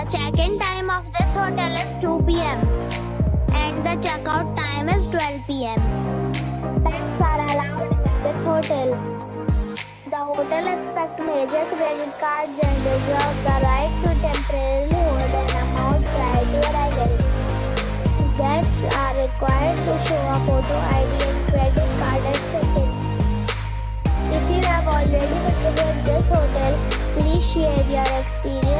The check-in time of this hotel is 2 p.m. and the checkout time is 12 p.m. Pets are allowed in this hotel. The hotel expects major credit cards and reserves the right to temporarily hold an amount prior to arrival. Guests are required to show a photo ID and credit card at check-in. If you have already visited this hotel, please share your experience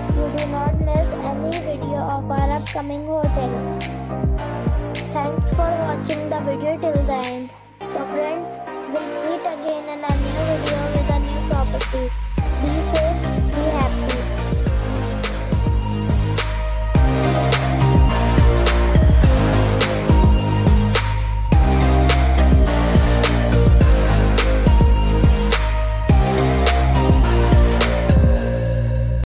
you do not miss any video of our upcoming hotel. Thanks for watching the video till the end.